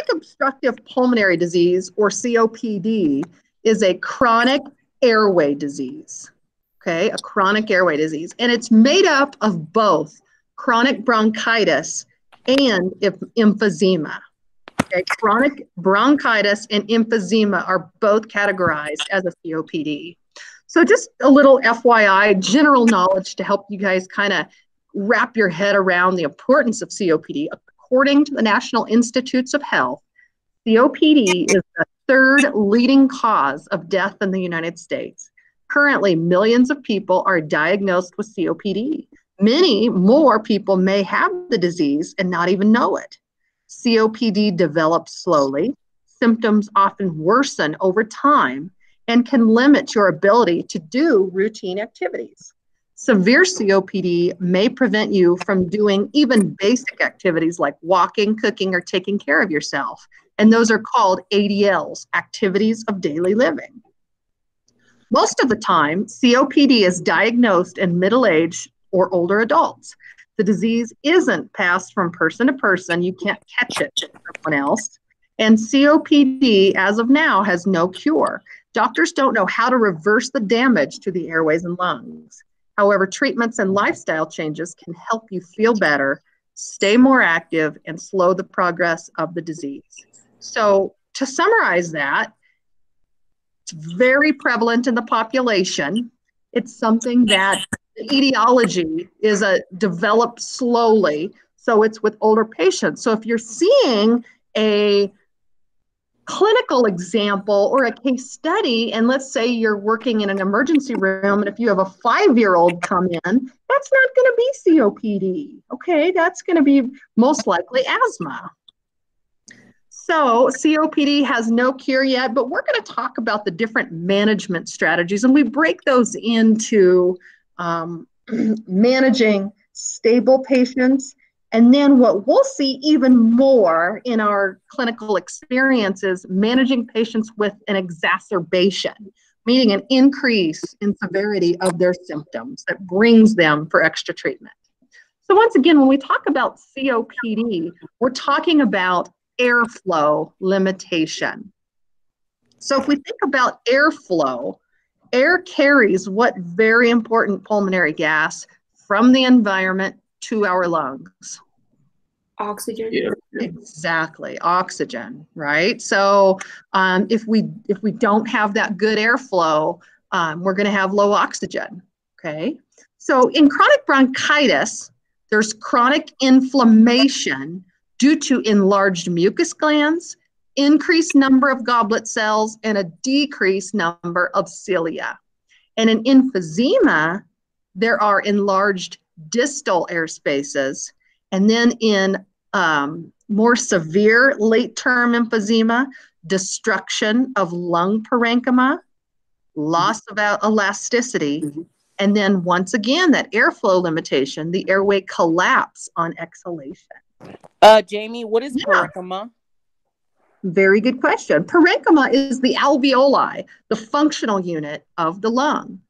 chronic obstructive pulmonary disease, or COPD, is a chronic airway disease. Okay, a chronic airway disease. And it's made up of both chronic bronchitis and emphysema. Okay, chronic bronchitis and emphysema are both categorized as a COPD. So, just a little FYI, general knowledge to help you guys kind of wrap your head around the importance of COPD. According to the National Institutes of Health, COPD is the third leading cause of death in the United States. Currently, millions of people are diagnosed with COPD. Many more people may have the disease and not even know it. COPD develops slowly. Symptoms often worsen over time and can limit your ability to do routine activities. Severe COPD may prevent you from doing even basic activities like walking, cooking, or taking care of yourself. And those are called ADLs, activities of daily living. Most of the time, COPD is diagnosed in middle age or older adults. The disease isn't passed from person to person. You can't catch it from someone else. And COPD, as of now, has no cure. Doctors don't know how to reverse the damage to the airways and lungs. However, treatments and mm-hmm. lifestyle changes can help you feel better, stay more active, and slow the progress of the disease. So, to summarize that, it's very prevalent in the population. It's something that the etiology is a developed slowly. So it's with older patients. So if you're seeing a clinical example or a case study, and let's say you're working in an emergency room, and if you have a five year old come in, that's not going to be COPD. Okay, that's going to be most likely asthma. So, COPD has no cure yet, but we're going to talk about the different management strategies, and we break those into um, managing stable patients. And then what we'll see even more in our clinical experience is managing patients with an exacerbation, meaning an increase in severity of their symptoms that brings them for extra treatment. So once again, when we talk about COPD, we're talking about airflow limitation. So if we think about airflow, air carries what very important pulmonary gas from the environment to our lungs? Oxygen. Yeah. Exactly, oxygen, right? So um, if we if we don't have that good airflow, um, we're going to have low oxygen. Okay. So in chronic bronchitis, there's chronic inflammation due to enlarged mucus glands, increased number of goblet cells, and a decreased number of cilia. And in emphysema, there are enlarged distal air spaces. And then in um, more severe late term emphysema, destruction of lung parenchyma, loss of elasticity, mm-hmm. and then once again, that airflow limitation, the airway collapse on exhalation. Uh, Jamie, what is yeah. parenchyma? Very good question. Parenchyma is the alveoli, the functional unit of the lung.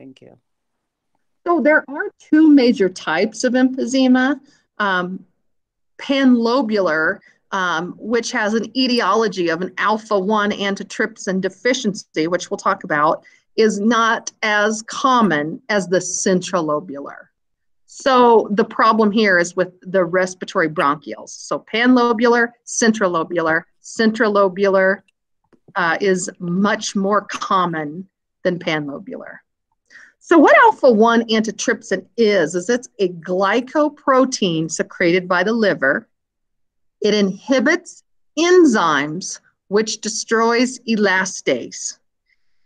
Thank you. So there are two major types of emphysema. Um, panlobular, um, which has an etiology of an alpha 1 antitrypsin deficiency, which we'll talk about, is not as common as the centrilobular. So the problem here is with the respiratory bronchioles. So panlobular, centrilobular, centrilobular uh, is much more common than panlobular. So what alpha-1 antitrypsin is, is it's a glycoprotein secreted by the liver. It inhibits enzymes which destroys elastase.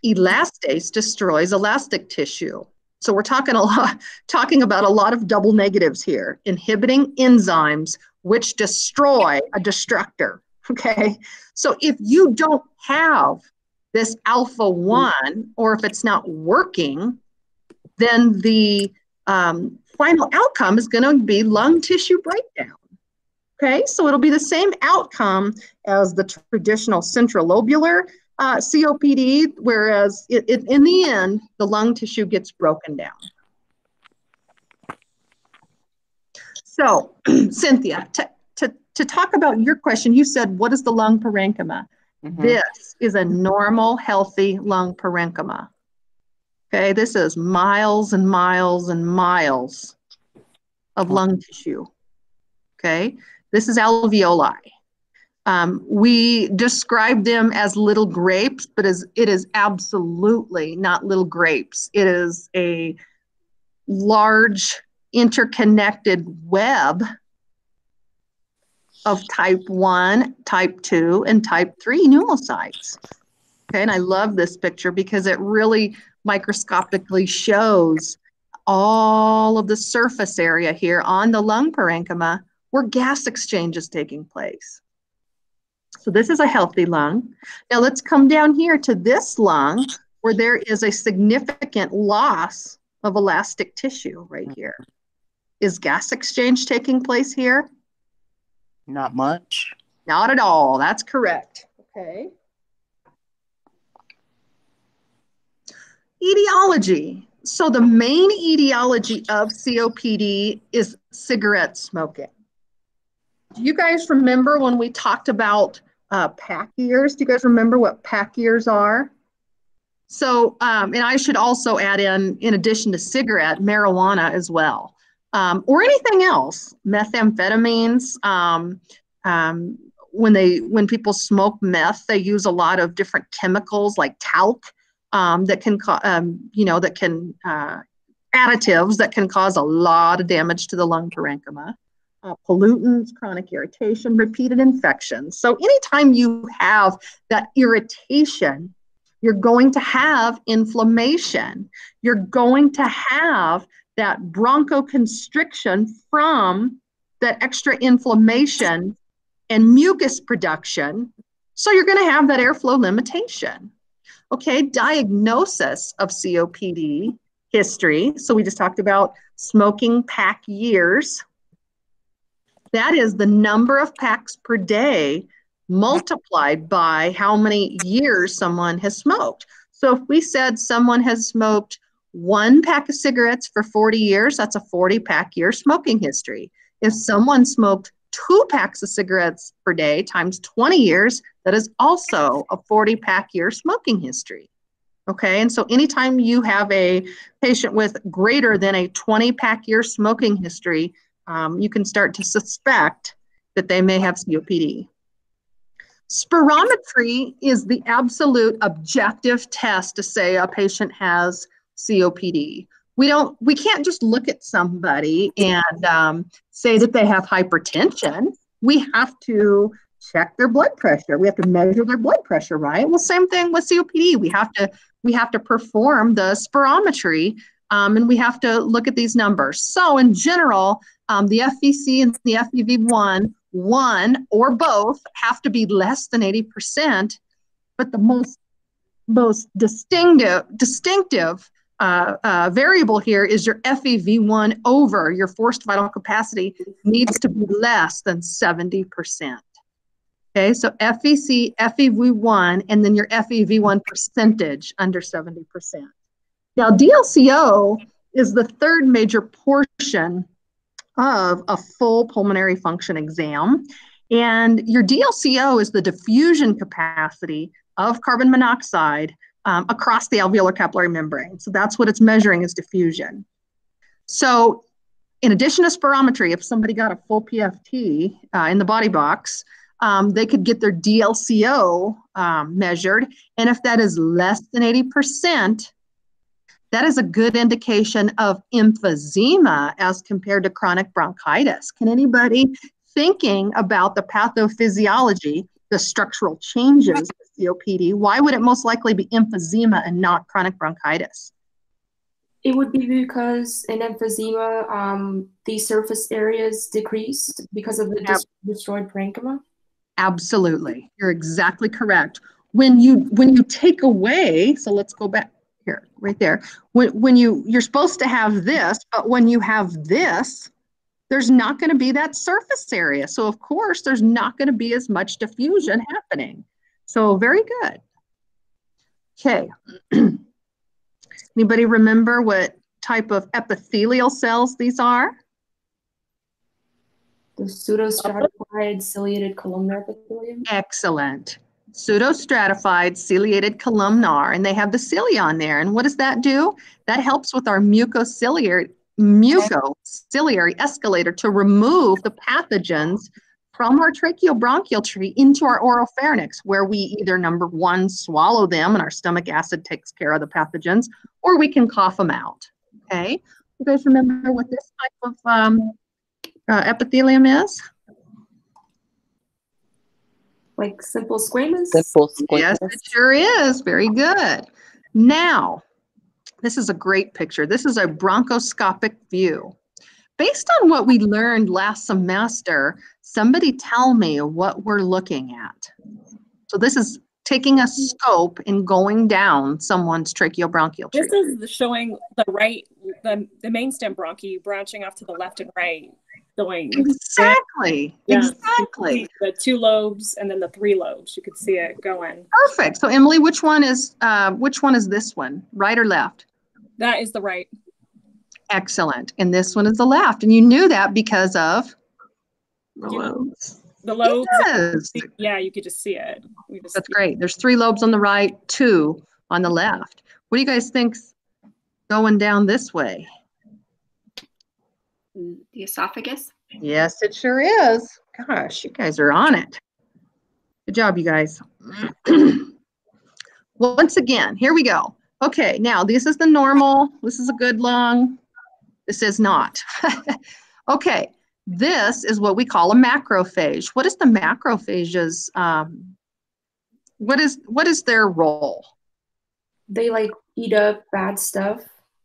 Elastase destroys elastic tissue. So we're talking a lot, talking about a lot of double negatives here, inhibiting enzymes which destroy a destructor. Okay. So if you don't have this alpha one, or if it's not working, then the um, final outcome is going to be lung tissue breakdown. Okay, so it'll be the same outcome as the traditional centrilobular uh, COPD, whereas it, it, in the end, the lung tissue gets broken down. So, Cynthia, to, to, to talk about your question, you said, what is the lung parenchyma? Mhm. This is a normal, healthy lung parenchyma. Okay, this is miles and miles and miles of lung tissue. Okay, this is alveoli. Um, we describe them as little grapes, but as it is absolutely not little grapes. It is a large interconnected web of type 1, type 2, and type 3 pneumocytes. Okay, and I love this picture because it really microscopically shows all of the surface area here on the lung parenchyma where gas exchange is taking place. So this is a healthy lung. Now let's come down here to this lung where there is a significant loss of elastic tissue right here. Is gas exchange taking place here? Not much. Not at all. That's correct. Okay. Etiology. So the main etiology of COPD is cigarette smoking. Do you guys remember when we talked about uh, pack years? Do you guys remember what pack years are? So, um, and I should also add in, in addition to cigarette, marijuana as well, um, or anything else, methamphetamines. Um, um, when they when people smoke meth, they use a lot of different chemicals like talc um, that can ca- um, you know that can uh, additives that can cause a lot of damage to the lung parenchyma. Uh, pollutants, chronic irritation, repeated infections. So anytime you have that irritation, you're going to have inflammation. You're going to have that bronchoconstriction from that extra inflammation and mucus production. So you're going to have that airflow limitation. Okay, diagnosis of COPD history. So we just talked about smoking pack years. That is the number of packs per day multiplied by how many years someone has smoked. So if we said someone has smoked one pack of cigarettes for 40 years, that's a 40 pack year smoking history. If someone smoked two packs of cigarettes per day times 20 years, that is also a 40 pack year smoking history. Okay, and so anytime you have a patient with greater than a 20 pack year smoking history, um, you can start to suspect that they may have COPD. Spirometry is the absolute objective test to say a patient has COPD. We don't, we can't just look at somebody and um, say that they have hypertension. We have to check their blood pressure. We have to measure their blood pressure, right? Well, same thing with COPD. We have to we have to perform the spirometry um, and we have to look at these numbers. So in general, um, the FVC and the FEV1, one or both, have to be less than 80%. But the most most distinctive distinctive uh, uh, variable here is your FEV1 over your forced vital capacity needs to be less than 70%. Okay, so FVC, FEV1, and then your FEV1 percentage under 70%. Now, DLCO is the third major portion of a full pulmonary function exam. And your DLCO is the diffusion capacity of carbon monoxide um, across the alveolar capillary membrane. So that's what it's measuring is diffusion. So in addition to spirometry, if somebody got a full PFT uh, in the body box, um, they could get their DLCO um, measured. And if that is less than 80%, that is a good indication of emphysema as compared to chronic bronchitis. Can anybody thinking about the pathophysiology, the structural changes COPD, why would it most likely be emphysema and not chronic bronchitis? It would be because in emphysema, um, the surface areas decreased because of the Yep. destroyed parenchyma. Absolutely. You're exactly correct. When you when you take away, so let's go back here, right there. When when you you're supposed to have this, but when you have this, there's not going to be that surface area. So of course, there's not going to be as much diffusion happening. So very good. Okay. Anybody remember what type of epithelial cells these are? The pseudostratified ciliated columnar epithelium. Excellent. Pseudostratified ciliated columnar, and they have the cilia on there. And what does that do? That helps with our mucociliary, mucociliary escalator to remove the pathogens from our tracheobronchial tree into our oropharynx, where we either number one, swallow them and our stomach acid takes care of the pathogens, or we can cough them out. Okay. You guys remember what this type of um, uh, epithelium is? Like simple squamous? Simple squamous. Yes, it sure is. Very good. Now, this is a great picture. This is a bronchoscopic view. Based on what we learned last semester, somebody tell me what we're looking at. So this is taking a scope and going down someone's tracheobronchial tree. This is showing the right, the, the main stem bronchi branching off to the left and right, going Exactly, Yeah. exactly. the two lobes and then the three lobes. You could see it going. Perfect. So Emily, which one is, uh, which one is this one? Right or left? That is the right. Excellent. And this one is the left. And you knew that because of the lobes. The lobes. Yes. Yeah, you could just see it. Just That's great. There's three lobes on the right, two on the left. What do you guys think's going down this way? The esophagus. Yes, it sure is. Gosh, you guys are on it. Good job, you guys. Once again, here we go. Okay, now this is the normal. This is a good lung. This is not. okay, this is what we call a macrophage. What is the macrophage's, um, what is, what is their role? They like eat up bad stuff.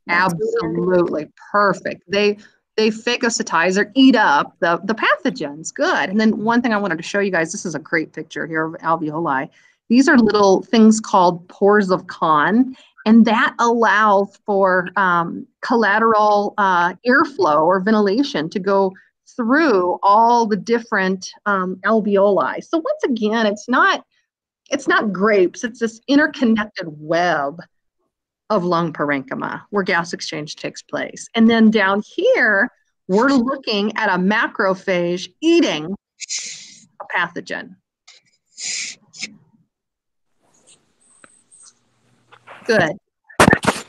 Absolutely perfect. They they phagocytize or eat up the the pathogens. Good. And then one thing I wanted to show you guys. This is a great picture here of alveoli. These are little things called pores of Kohn, and that allows for um, collateral uh, airflow or ventilation to go through all the different um, alveoli. So once again, it's not it's not grapes. It's this interconnected web of lung parenchyma where gas exchange takes place. And then down here, we're looking at a macrophage eating a pathogen. Good.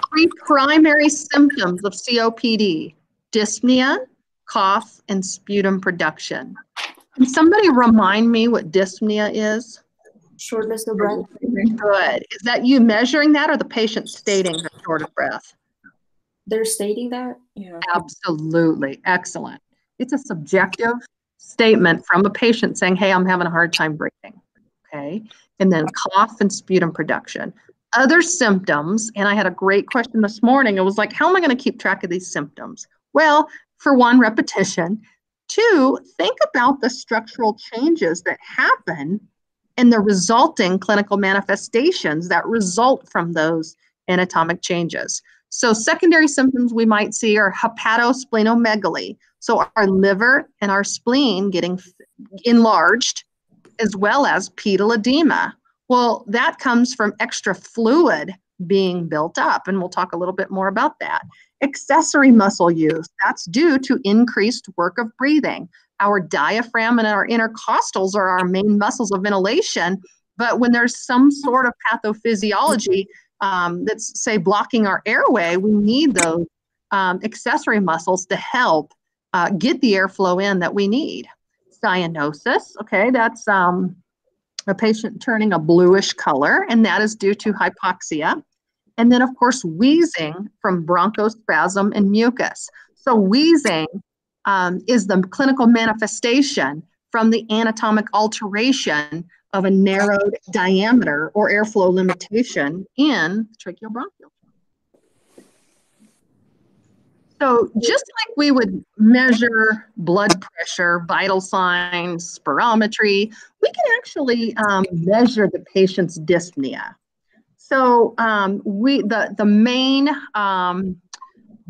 Three primary symptoms of COPD dyspnea, cough, and sputum production. Can somebody remind me what dyspnea is? Shortness of breath. Good. Is that you measuring that or the patient stating they're short of breath? They're stating that. Yeah. Absolutely. Excellent. It's a subjective statement from a patient saying, hey, I'm having a hard time breathing. Okay. And then cough and sputum production. Other symptoms, and I had a great question this morning. It was like, how am I going to keep track of these symptoms? Well, for one, repetition. Two, think about the structural changes that happen and the resulting clinical manifestations that result from those anatomic changes. So secondary symptoms we might see are hepatosplenomegaly. So our liver and our spleen getting enlarged, as well as pedal edema. Well, that comes from extra fluid being built up, and we'll talk a little bit more about that. Accessory muscle use, that's due to increased work of breathing. Our diaphragm and our intercostals are our main muscles of ventilation, but when there's some sort of pathophysiology um, that's, say, blocking our airway, we need those um, accessory muscles to help uh, get the airflow in that we need. Cyanosis, okay, that's um, a patient turning a bluish color, and that is due to hypoxia. And then, of course, wheezing from bronchospasm and mucus. So, wheezing um, is the clinical manifestation from the anatomic alteration of a narrowed diameter or airflow limitation in tracheobronchial. So just like we would measure blood pressure, vital signs, spirometry, actually um, measure the patient's dyspnea. So um, we the the main um,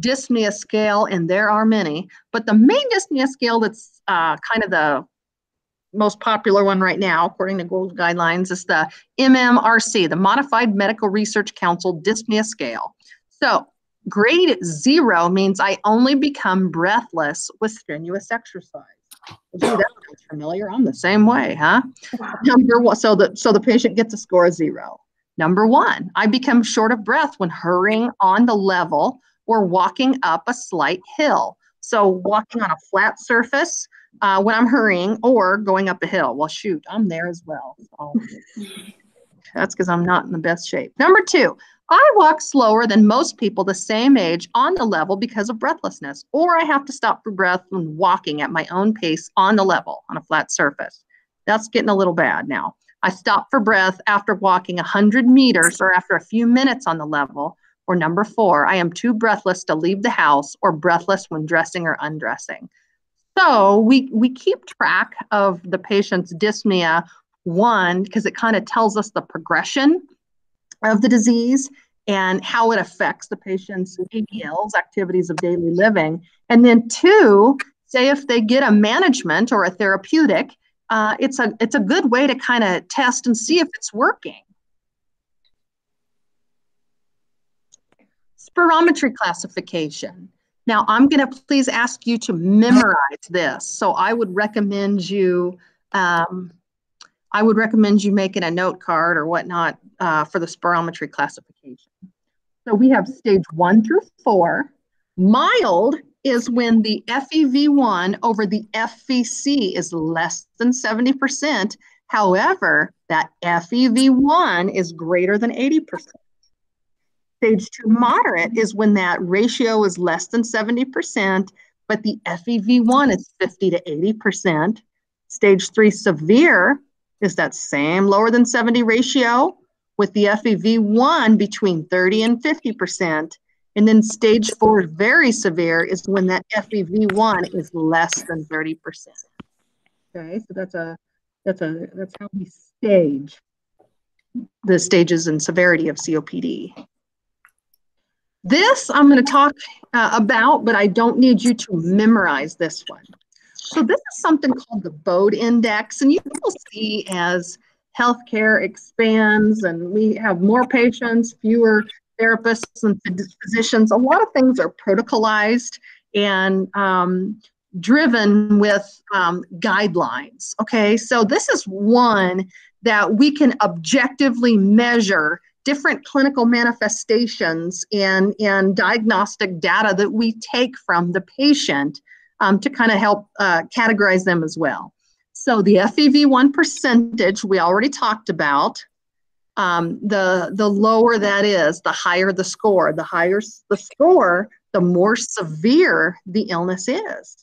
dyspnea scale, and there are many, but the main dyspnea scale that's uh, kind of the most popular one right now, according to GOLD guidelines, is the MMRC, the Modified Medical Research Council Dyspnea Scale. So grade zero means I only become breathless with strenuous exercise. Gee, that sounds familiar. I'm the same way, huh? Number one, so the so the patient gets a score of zero. Number one, I become short of breath when hurrying on the level or walking up a slight hill. So walking on a flat surface uh, when I'm hurrying or going up a hill. Well, shoot, I'm there as well. So that's because I'm not in the best shape. Number two, I walk slower than most people the same age on the level because of breathlessness, or I have to stop for breath when walking at my own pace on the level on a flat surface. That's getting a little bad now. I stop for breath after walking 100 meters or after a few minutes on the level. Or number four, I am too breathless to leave the house or breathless when dressing or undressing. So we, we keep track of the patient's dyspnea, one, because it kind of tells us the progression of the disease and how it affects the patient's ADLs, activities of daily living. And then two, say if they get a management or a therapeutic, uh, it's a it's a good way to kind of test and see if it's working. Spirometry classification. Now I'm going to please ask you to memorize this. So I would recommend you um, I would recommend you making a note card or whatnot uh, for the spirometry classification. So we have stage one through four. Mild is when the FEV1 over the FVC is less than 70%. However, that FEV1 is greater than 80%. Stage two moderate is when that ratio is less than 70%, but the FEV1 is 50 to 80%. Stage three severe is that same lower than 70 ratio with the FEV1 between 30 and 50%. And then stage four, very severe, is when that FEV1 is less than 30%. Okay, so that's a that's a that's how we stage the stages and severity of COPD. This I'm going to talk uh, about, but I don't need you to memorize this one. So this is something called the Bode Index, and you will see as healthcare expands and we have more patients, fewer therapists and physicians, a lot of things are protocolized and um, driven with um, guidelines. Okay, so this is one that we can objectively measure different clinical manifestations and, and diagnostic data that we take from the patient um, to kind of help uh, categorize them as well. So the FEV1 percentage we already talked about. Um, the the lower that is, the higher the score. The higher the score, the more severe the illness is.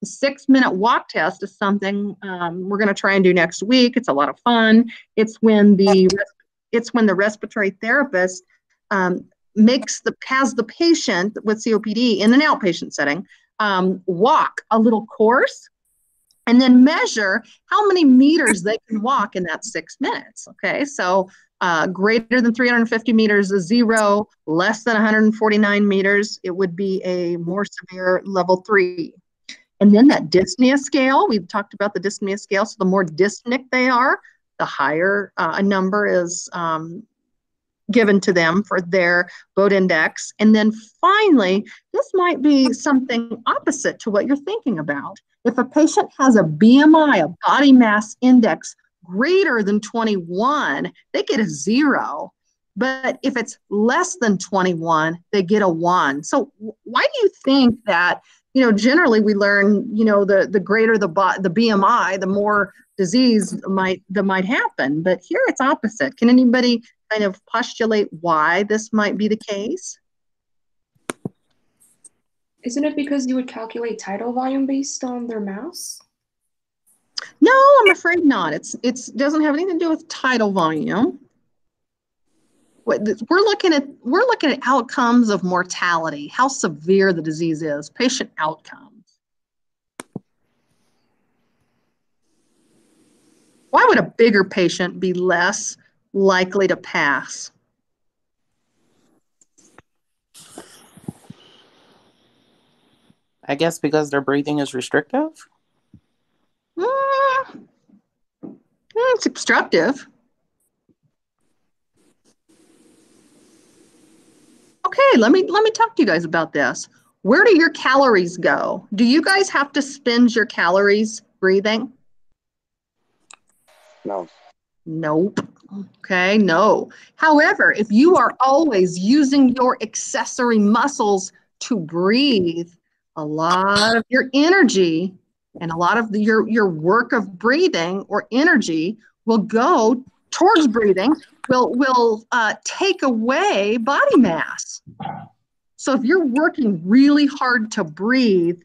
The six minute walk test is something um, we're going to try and do next week. It's a lot of fun. It's when the it's when the respiratory therapist um, makes the has the patient with COPD in an outpatient setting um, walk a little course and then measure how many meters they can walk in that six minutes. Okay, so uh, greater than 350 meters is zero, less than 149 meters, it would be a more severe level three. And then that dyspnea scale, we've talked about the dyspnea scale. So the more dyspneic they are, the higher uh, a number is um, given to them for their Bode index. And then finally, this might be something opposite to what you're thinking about. If a patient has a BMI, a body mass index greater than 21, they get a zero. But if it's less than 21, they get a one. So why do you think that, you know, generally we learn, you know, the, the greater the, the BMI, the more disease might that might happen. But here it's opposite. Can anybody kind of postulate why this might be the case? Isn't it because you would calculate tidal volume based on their mass? No, I'm afraid not. It's it's doesn't have anything to do with tidal volume. We're looking at we're looking at outcomes of mortality, how severe the disease is, patient outcomes. Why would a bigger patient be less likely to pass? I guess because their breathing is restrictive? Uh, it's obstructive. Okay, let me let me talk to you guys about this. Where do your calories go? Do you guys have to spend your calories breathing? No. Nope. Okay, no. However, if you are always using your accessory muscles to breathe, a lot of your energy and a lot of the, your, your work of breathing or energy will go towards breathing, will, will uh, take away body mass. So if you're working really hard to breathe,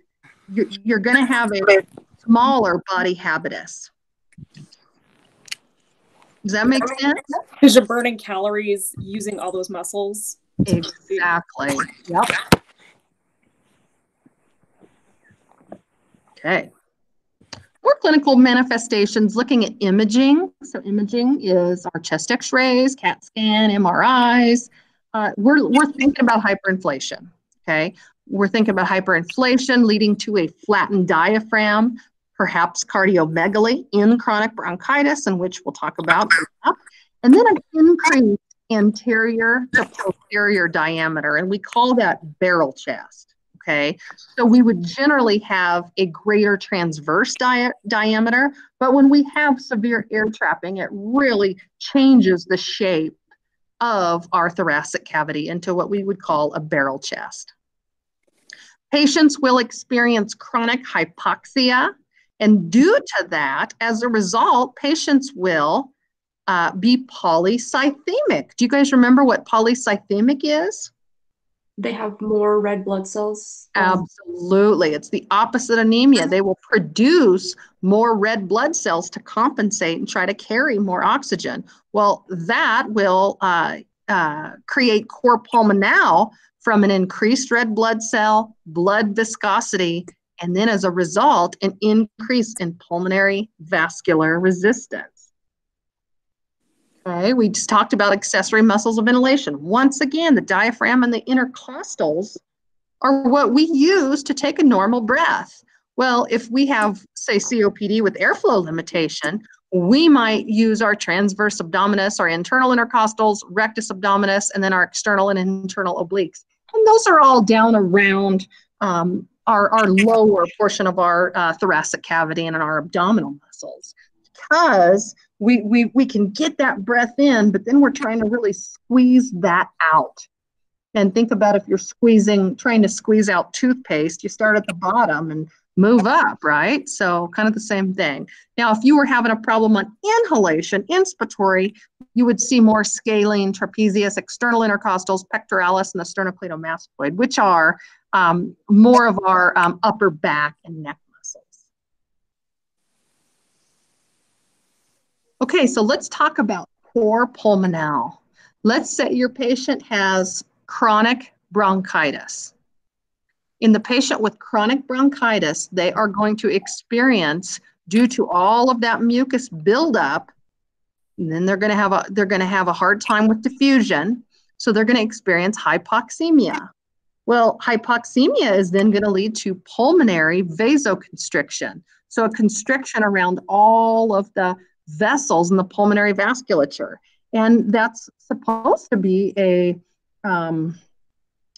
you're, you're going to have a smaller body habitus. Does that make sense? Because you're burning calories using all those muscles. Exactly. Yep. Okay. More clinical manifestations looking at imaging. So imaging is our chest x-rays, CAT scan, MRIs. Uh, we're, we're thinking about hyperinflation, okay? We're thinking about hyperinflation leading to a flattened diaphragm, perhaps cardiomegaly in chronic bronchitis, and which we'll talk about. And then an increased anterior to posterior diameter, and we call that barrel chest. Okay, so we would generally have a greater transverse di diameter, but when we have severe air trapping, it really changes the shape of our thoracic cavity into what we would call a barrel chest. Patients will experience chronic hypoxia, and due to that, as a result, patients will uh, be polycythemic. Do you guys remember what polycythemic is? They have more red blood cells. Absolutely. It's the opposite anemia. They will produce more red blood cells to compensate and try to carry more oxygen. Well, that will uh, uh, create cor pulmonale from an increased red blood cell, blood viscosity, and then as a result, an increase in pulmonary vascular resistance. Okay, we just talked about accessory muscles of ventilation. Once again, the diaphragm and the intercostals are what we use to take a normal breath. Well, if we have, say, COPD with airflow limitation, we might use our transverse abdominis, our internal intercostals, rectus abdominis, and then our external and internal obliques. And those are all down around um, our, our lower portion of our uh, thoracic cavity and in our abdominal muscles because we, we, we can get that breath in, but then we're trying to really squeeze that out. And think about if you're squeezing, trying to squeeze out toothpaste, you start at the bottom and move up, right? So kind of the same thing. Now, if you were having a problem on inhalation, inspiratory, you would see more scalene, trapezius, external intercostals, pectoralis, and the sternocleidomastoid, which are um, more of our um, upper back and neck muscles. Okay, so let's talk about cor pulmonale. Let's say your patient has chronic bronchitis. In the patient with chronic bronchitis, they are going to experience, due to all of that mucus buildup, and then they're going to have a they're going to have a hard time with diffusion. So they're going to experience hypoxemia. Well, hypoxemia is then going to lead to pulmonary vasoconstriction. So a constriction around all of the vessels in the pulmonary vasculature. And that's supposed to be a um,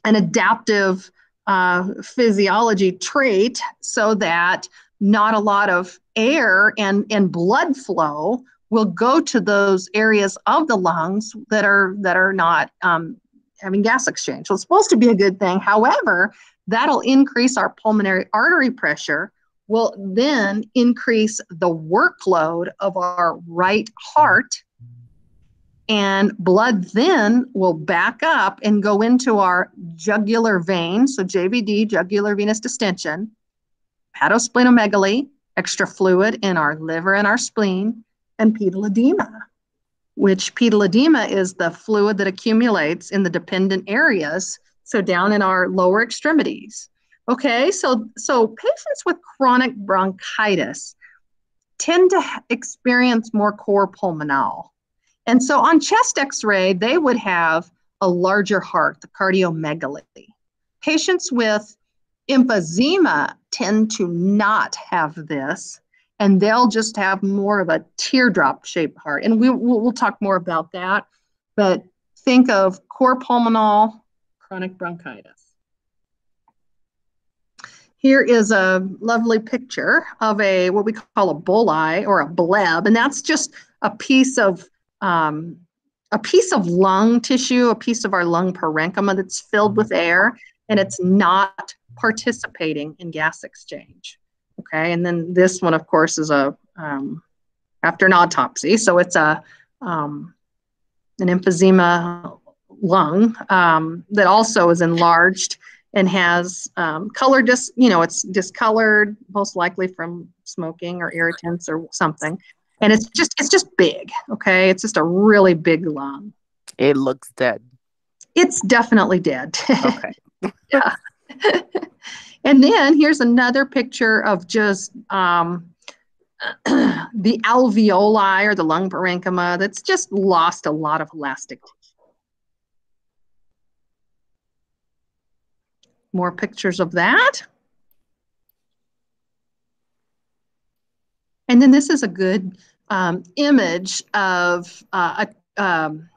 an adaptive uh, physiology trait so that not a lot of air and, and blood flow will go to those areas of the lungs that are that are not um, having gas exchange. So it's supposed to be a good thing. However, that'll increase our pulmonary artery pressure, will then increase the workload of our right heart and blood then will back up and go into our jugular vein so jvd jugular venous distension hepatosplenomegaly extra fluid in our liver and our spleen and pedal edema which pedal edema is the fluid that accumulates in the dependent areas so down in our lower extremities Okay, so so patients with chronic bronchitis tend to experience more cor pulmonale. And so on chest x-ray, they would have a larger heart, the cardiomegaly. Patients with emphysema tend to not have this, and they'll just have more of a teardrop shaped heart. And we, we'll, we'll talk more about that. But think of cor pulmonale, chronic bronchitis. here is a lovely picture of a what we call a bullae or a bleb, and that's just a piece of um, a piece of lung tissue, a piece of our lung parenchyma that's filled with air, and it's not participating in gas exchange. Okay, and then this one, of course, is a um, after an autopsy, so it's a um, an emphysema lung um, that also is enlarged and has um, color just you know it's discolored most likely from smoking or irritants or something and it's just it's just big okay it's just a really big lung It looks dead. it's definitely dead Okay. yeah and then here's another picture of just um, the alveoli or the lung parenchyma that's just lost a lot of elastic tissue. More pictures of that. And then this is a good um, image of uh, a, um,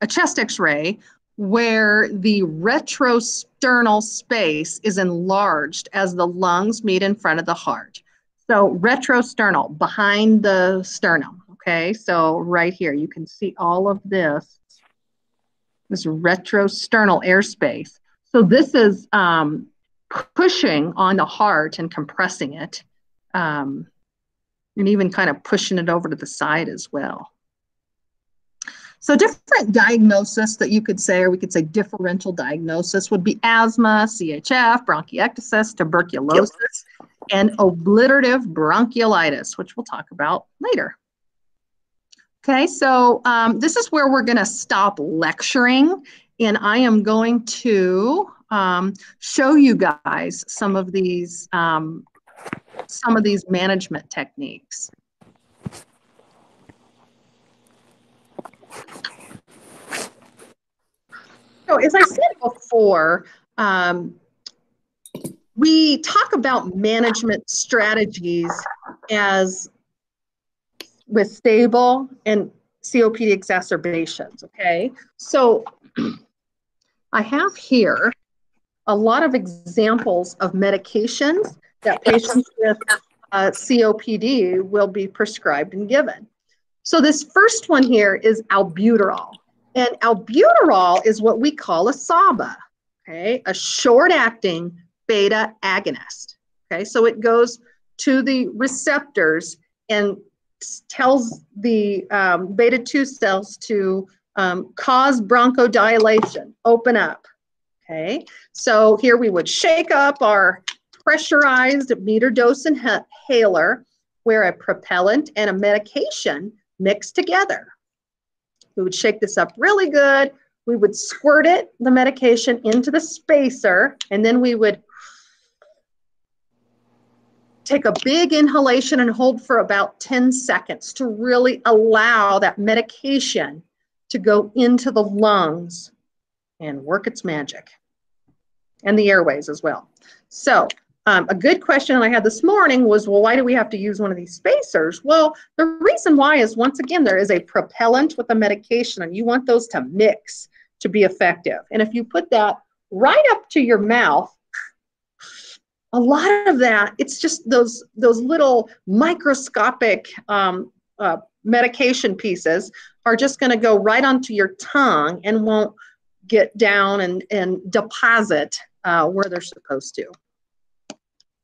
a chest x-ray where the retrosternal space is enlarged as the lungs meet in front of the heart. So retrosternal, behind the sternum, okay? So right here, you can see all of this, this retrosternal airspace. So this is um, pushing on the heart and compressing it, um, and even kind of pushing it over to the side as well. So different diagnosis that you could say, or we could say differential diagnosis would be asthma, CHF, bronchiectasis, tuberculosis, and obliterative bronchiolitis, which we'll talk about later. Okay, so um, this is where we're going to stop lecturing, and I am going to um, show you guys some of these um, some of these management techniques. So as I said before, um, we talk about management strategies as with stable and COPD exacerbations, okay? So I have here a lot of examples of medications that patients with uh, COPD will be prescribed and given. So this first one here is albuterol. And albuterol is what we call a SABA, okay? A short-acting beta agonist, okay? So it goes to the receptors and tells the um, beta 2 cells to um, cause bronchodilation, open up. Okay, so here we would shake up our pressurized meter dose inhaler where a propellant and a medication mix together. We would shake this up really good. We would squirt it, the medication, into the spacer, and then we would take a big inhalation and hold for about 10 seconds to really allow that medication to go into the lungs and work its magic and the airways as well. So um, a good question I had this morning was, well, why do we have to use one of these spacers? Well, the reason why is once again, there is a propellant with a medication and you want those to mix to be effective. And if you put that right up to your mouth, a lot of that, it's just those, those little microscopic um, uh, medication pieces are just going to go right onto your tongue and won't get down and, and deposit uh, where they're supposed to.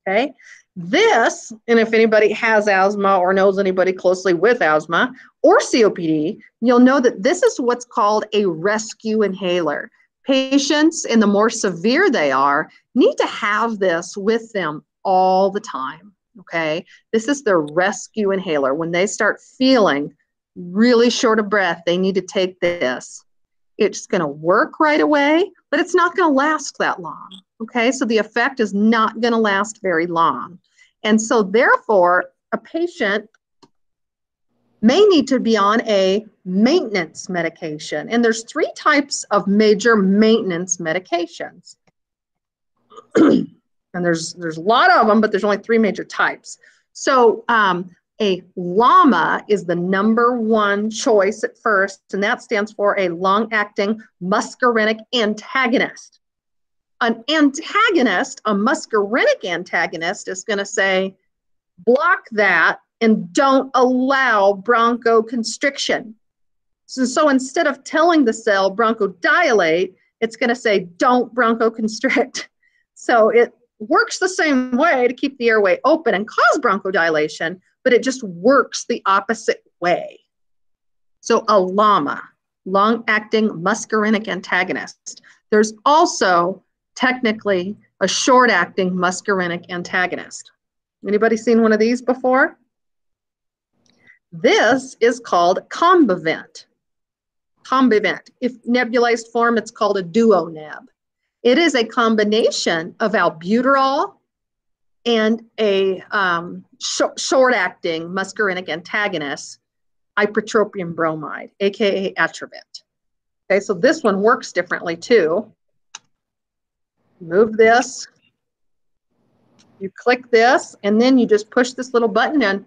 Okay, this, and if anybody has asthma or knows anybody closely with asthma or COPD, you'll know that this is what's called a rescue inhaler. Patients, and the more severe they are, need to have this with them all the time. Okay, this is their rescue inhaler. When they start feeling really short of breath, they need to take this. It's going to work right away, but it's not going to last that long. Okay, so the effect is not going to last very long. And so, therefore, a patient may need to be on a maintenance medication. And there's three types of major maintenance medications. and there's there's a lot of them, but there's only three major types. So um, a LAMA is the number one choice at first, and that stands for a long-acting muscarinic antagonist. An antagonist, a muscarinic antagonist, is going to say, block that and don't allow bronchoconstriction. So, so instead of telling the cell bronchodilate, it's going to say don't bronchoconstrict. So it works the same way to keep the airway open and cause bronchodilation, but it just works the opposite way. So a LAMA, long-acting muscarinic antagonist. There's also technically a short-acting muscarinic antagonist. Anybody seen one of these before? This is called Combivent. Combivent. If nebulized form, it's called a duoneb. It is a combination of albuterol and a um, sh short-acting muscarinic antagonist, ipratropium bromide, aka Atrovent. Okay, so this one works differently too. Move this. You click this, and then you just push this little button and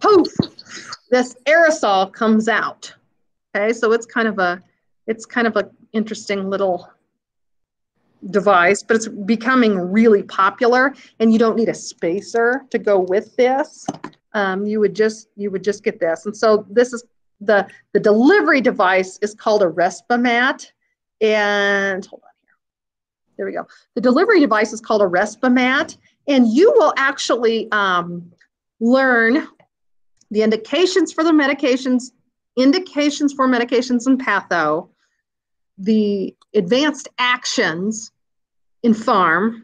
poof, this aerosol comes out. Okay, so it's kind of a, it's kind of a interesting little device, but it's becoming really popular and you don't need a spacer to go with this. Um, you would just you would just get this. And so this is the the delivery device is called a Respimat. And hold on. There we go. The delivery device is called a Respimat. And you will actually um, learn the indications for the medications, indications for medications and patho, the advanced actions in pharm,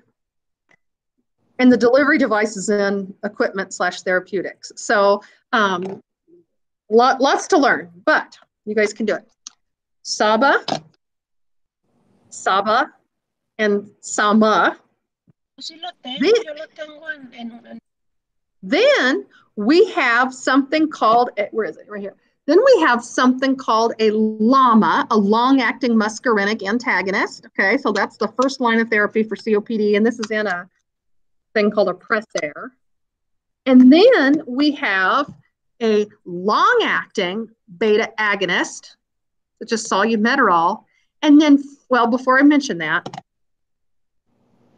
and the delivery devices in equipment slash therapeutics. So um, lot, lots to learn, but you guys can do it. Saba, Saba, and Sama. Then, then we have something called, where is it? Right here. Then we have something called a LAMA, a long-acting muscarinic antagonist. Okay, so that's the first line of therapy for COPD, and this is in a thing called a press air. And then we have a long-acting beta agonist, such as salmeterol. And then, well, before I mention that,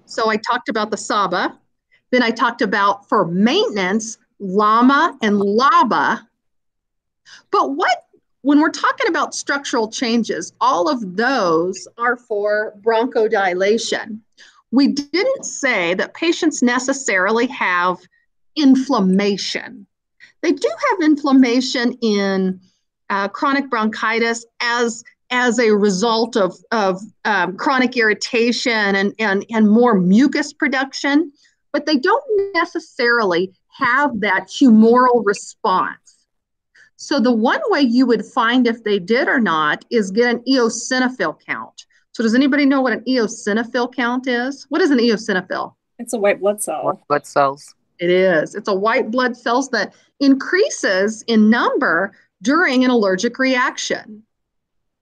so I talked about the SABA. Then I talked about for maintenance, LAMA and LABA but what, when we're talking about structural changes, all of those are for bronchodilation. We didn't say that patients necessarily have inflammation. They do have inflammation in uh, chronic bronchitis as as a result of, of um, chronic irritation and, and, and more mucus production, but they don't necessarily have that humoral response. So the one way you would find if they did or not is get an eosinophil count. So does anybody know what an eosinophil count is? What is an eosinophil? It's a white blood cell. White blood cells. It is. It's a white blood cells that increases in number during an allergic reaction.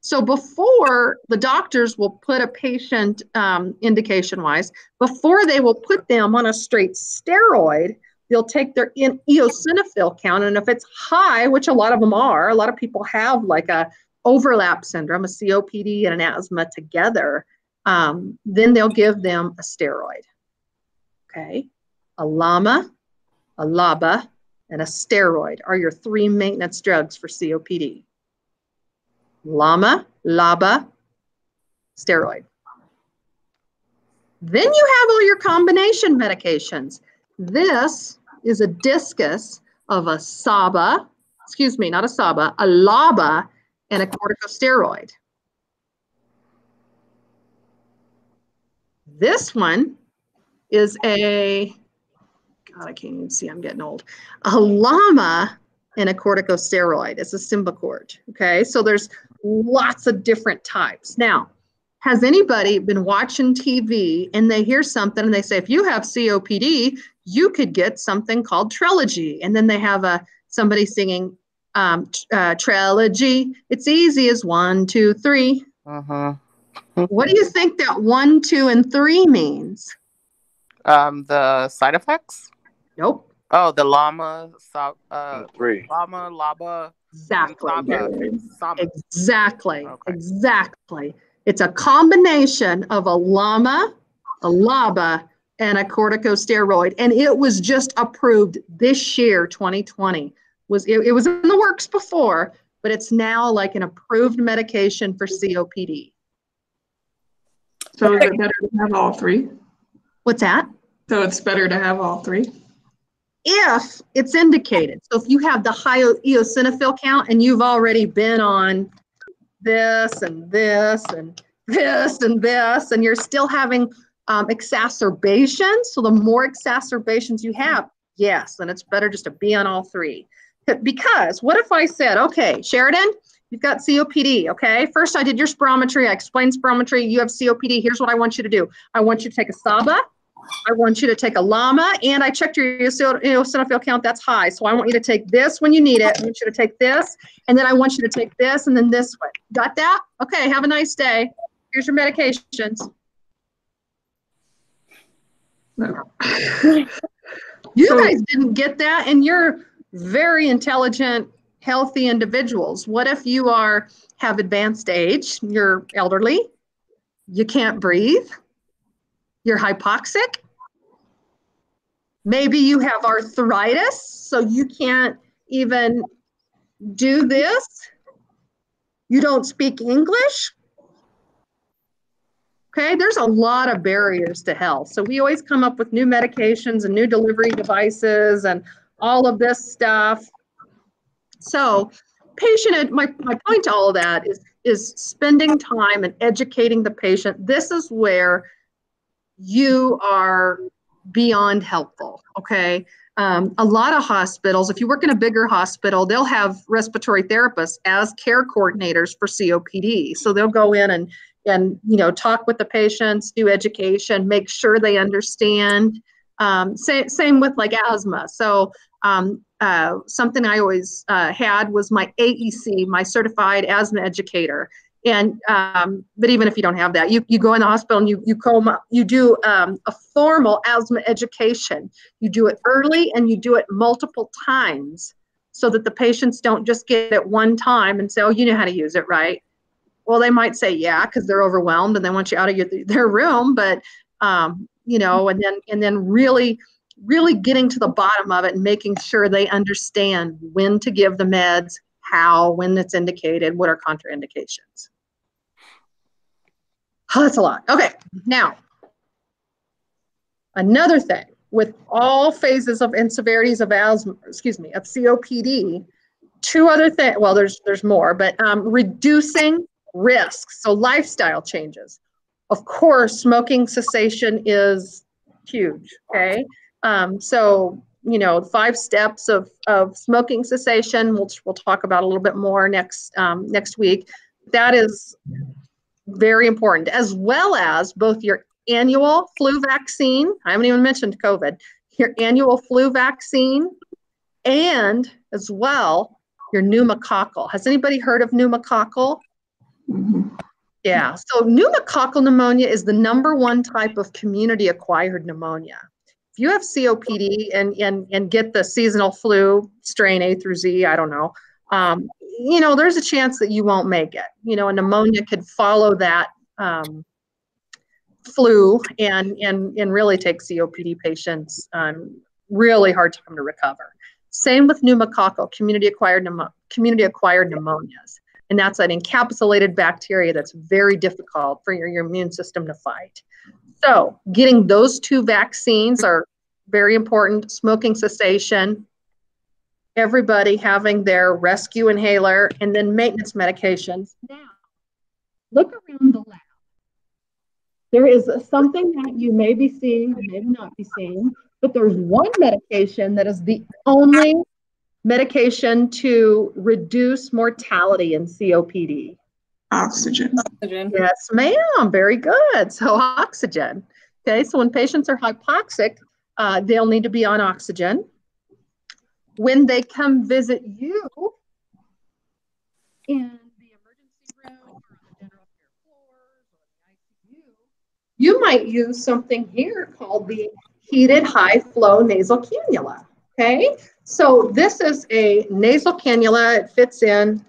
So before the doctors will put a patient, um, indication wise, before they will put them on a straight steroid, they'll take their in eosinophil count and if it's high which a lot of them are a lot of people have like a overlap syndrome a copd and an asthma together um, then they'll give them a steroid. Okay? A lama a laba and a steroid are your three maintenance drugs for copd lama laba steroid then you have all your combination medications this is a Diskus of a SABA, excuse me, not a SABA, a LABA, and a corticosteroid. This one is a, God, I can't even see, I'm getting old, a LAMA and a corticosteroid. It's a Symbicort, okay? So there's lots of different types. Now, has anybody been watching TV and they hear something and they say, if you have COPD, you could get something called Trelegy. And then they have a somebody singing um, uh, Trelegy. It's easy as one, two, three. Uh-huh. what do you think that one, two, and three means? Um, the side effects? Nope. Oh, the LAMA, uh, three. LAMA, laba, Exactly. Saba. Saba. Exactly. Okay. Exactly. It's a combination of a LAMA, a LABA, and a corticosteroid. And it was just approved this year, 2020. Was it, it was in the works before, but it's now like an approved medication for COPD. So is it better to have all three? What's that? So it's better to have all three? If it's indicated. So if you have the high eosinophil count and you've already been on this and this and this and this, and you're still having um, exacerbations. So the more exacerbations you have, yes, then it's better just to be on all three. Because what if I said, okay, Sheridan, you've got COPD, okay? First I did your spirometry, I explained spirometry, you have COPD, here's what I want you to do. I want you to take a SABA, I want you to take a LAMA, and I checked your eosinophil count, that's high. So I want you to take this when you need it, I want you to take this, and then I want you to take this, and then this one. Got that? Okay, have a nice day. Here's your medications. You So- guys didn't get that, and you're very intelligent, healthy individuals. What if you are have advanced age, you're elderly, you can't breathe, you're hypoxic, maybe you have arthritis, so you can't even do this, you don't speak English. Okay, there's a lot of barriers to health. So we always come up with new medications and new delivery devices and all of this stuff. So patient, my, my point to all of that is, is spending time and educating the patient. This is where you are beyond helpful, okay? Um, a lot of hospitals, if you work in a bigger hospital, they'll have respiratory therapists as care coordinators for COPD. So they'll go in and and you know talk with the patients, do education, make sure they understand. Um, same same with like asthma. So um, uh, something I always uh, had was my AEC, my certified asthma educator. And um, but even if you don't have that, you, you go in the hospital and you you come you do um, a formal asthma education. You do it early and you do it multiple times, so that the patients don't just get it one time and say, "Oh, you know how to use it, right?" Well, they might say, "Yeah," because they're overwhelmed and they want you out of your, their room. But um, you know, and then and then really really getting to the bottom of it and making sure they understand when to give the meds, how, when it's indicated, what are contraindications. That's a lot. Okay, now, another thing with all phases of and severities of asthma, excuse me, of COPD, two other things, well, there's, there's more, but um, reducing risks, so lifestyle changes. Of course, smoking cessation is huge, okay? Um, so, you know, five steps of, of smoking cessation, we'll, we'll talk about a little bit more next, um, next week. That is very important, as well as both your annual flu vaccine. I haven't even mentioned COVID. Your annual flu vaccine, and as well your pneumococcal. Has anybody heard of pneumococcal? Mhm. Yeah. So pneumococcal pneumonia is the number one type of community acquired pneumonia. If you have COPD and and and get the seasonal flu strain A through Z, I don't know. Um, you know, there's a chance that you won't make it. You know, a pneumonia could follow that um, flu and and and really take COPD patients um, really hard time to recover. Same with pneumococcal, community acquired pneumo- community acquired pneumonias, and that's an encapsulated bacteria that's very difficult for your, your immune system to fight. So, getting those two vaccines are very important. Smoking cessation, everybody having their rescue inhaler, and then maintenance medications. Now, look around the lab. There is something that you may be seeing, may not be seeing, but there's one medication that is the only medication to reduce mortality in COPD. Oxygen. Oxygen. Yes, ma'am. Very good. So oxygen. Okay, so when patients are hypoxic, uh, they'll need to be on oxygen. When they come visit you in the emergency room or on the general care floors or the ICU, you might use something here called the heated high flow nasal cannula. Okay, so this is a nasal cannula. It fits in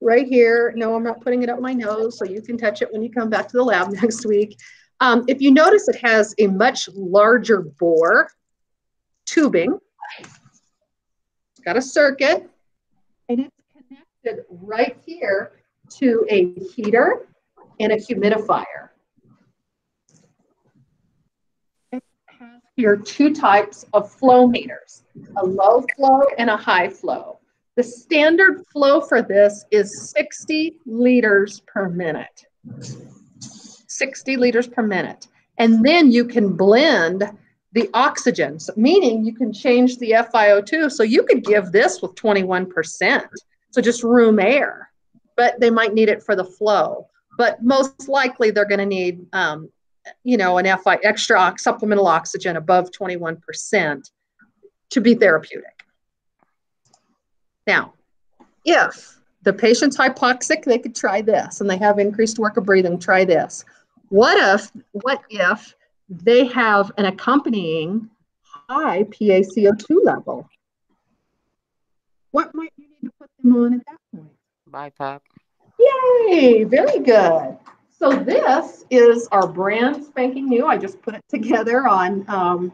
right here. No, I'm not putting it up my nose, so you can touch it when you come back to the lab next week. Um, if you notice, it has a much larger bore tubing. Got a circuit, and it's connected right here to a heater and a humidifier. It has here two types of flow meters, a low flow and a high flow. The standard flow for this is 60 liters per minute. 60 liters per minute. And then you can blend the oxygens, meaning you can change the FiO2. So you could give this with 21%. So just room air, but they might need it for the flow. But most likely they're going to need, um, you know, an FI extra supplemental oxygen above 21% to be therapeutic. Now, if the patient's hypoxic, they could try this and they have increased work of breathing, try this. What if, what if they have an accompanying high PaCO2 level? What might you need to put them on at that point? BiPAP. Yay, very good. So this is our brand spanking new. I just put it together on um,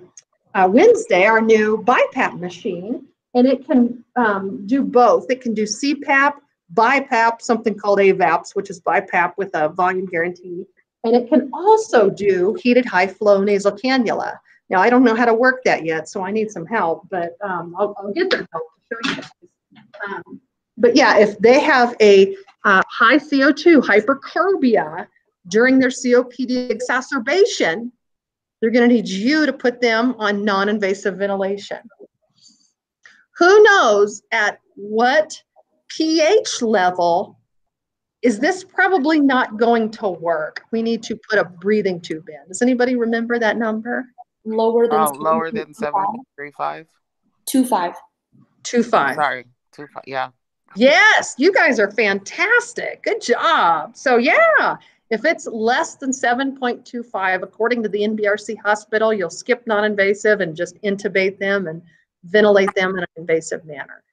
uh, Wednesday, our new BiPAP machine and it can um, do both. It can do CPAP, BiPAP, something called AVAPS, which is BiPAP with a volume guarantee, and it can also do heated high flow nasal cannula. Now, I don't know how to work that yet, so I need some help, but um, I'll, I'll, get the help to show you guys. Um, but yeah, if they have a uh, high CO2 hypercarbia during their COPD exacerbation, they're going to need you to put them on non-invasive ventilation. Who knows at what pH level is this probably not going to work? We need to put a breathing tube in. Does anybody remember that number? Lower than Oh, lower than seven three five. two five. Two five. Sorry, two five. Yeah. Yes, you guys are fantastic. Good job. So yeah, if it's less than 7.25, according to the NBRC hospital, you'll skip non-invasive and just intubate them and ventilate them in an invasive manner.